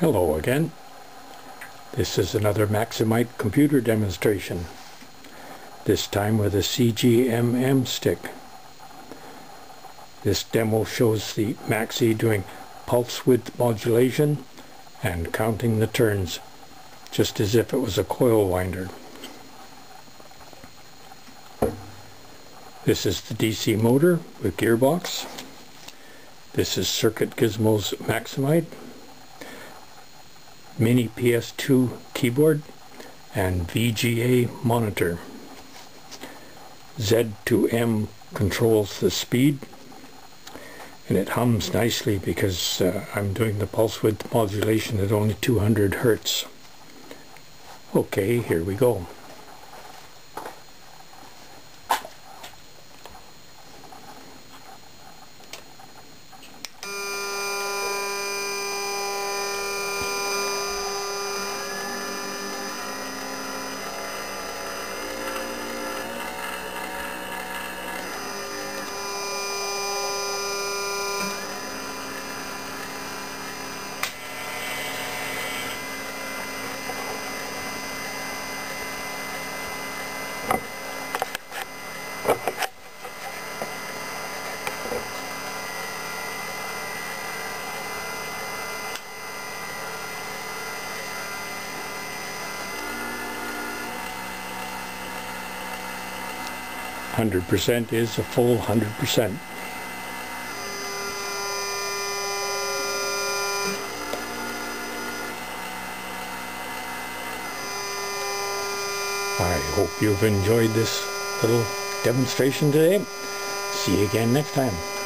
Hello again. This is another Maximite computer demonstration. This time with a CGMM stick. This demo shows the Maxi doing pulse width modulation and counting the turns just as if it was a coil winder. This is the DC motor with gearbox. This is Circuit Gizmo's Maximite mini PS2 keyboard and VGA monitor. Z to M controls the speed and it hums nicely because uh, I'm doing the pulse width modulation at only 200 Hertz. Okay, here we go. 100% is a full 100%. I hope you've enjoyed this little demonstration today. See you again next time.